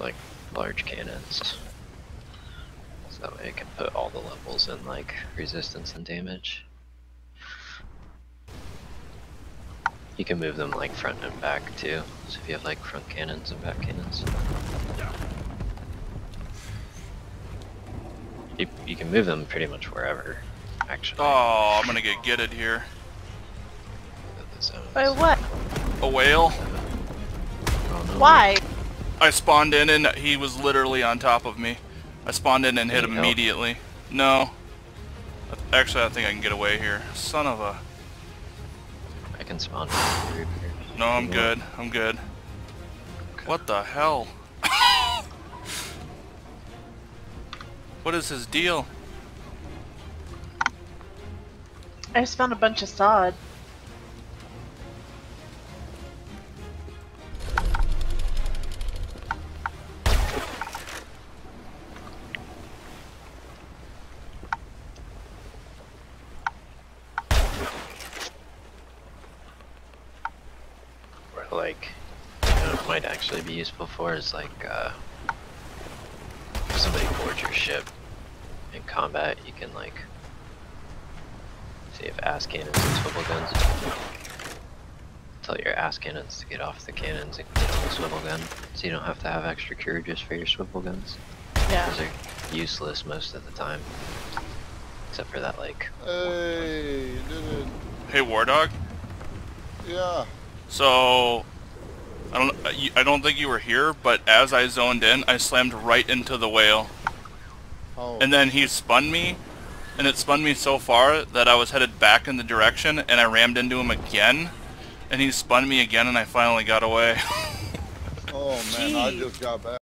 like large cannons. So that way it can put all the levels in like resistance and damage. You can move them like front and back too. So if you have like front cannons and back cannons. You, you can move them pretty much wherever, actually. Oh, I'm gonna get gitted here. the. By what? A whale. Why? I spawned in and he was literally on top of me. I spawned in and hit him help? immediately. No. Actually, I think I can get away here. Son of a... I can spawn from the group here. No, I'm Yeah. good. I'm good. What the hell? what is his deal? I just found a bunch of sod. Like, you know, might actually be useful for is like, uh, if somebody boards your ship in combat, you can like, see if ass cannons and swivel guns. Tell your ass cannons to get off the cannons and get on the swivel gun, so you don't have to have extra crew just for your swivel guns. Yeah. Those are useless most of the time. Except for that like, Hey, you did it. Hey, War Dog. Yeah. So, I don't, uh, I don't think you were here, but as I zoned in, I slammed right into the whale, Oh. and then he spun me, and it spun me so far that I was headed back in the direction, and I rammed into him again, and he spun me again, and I finally got away. oh man, I just got back.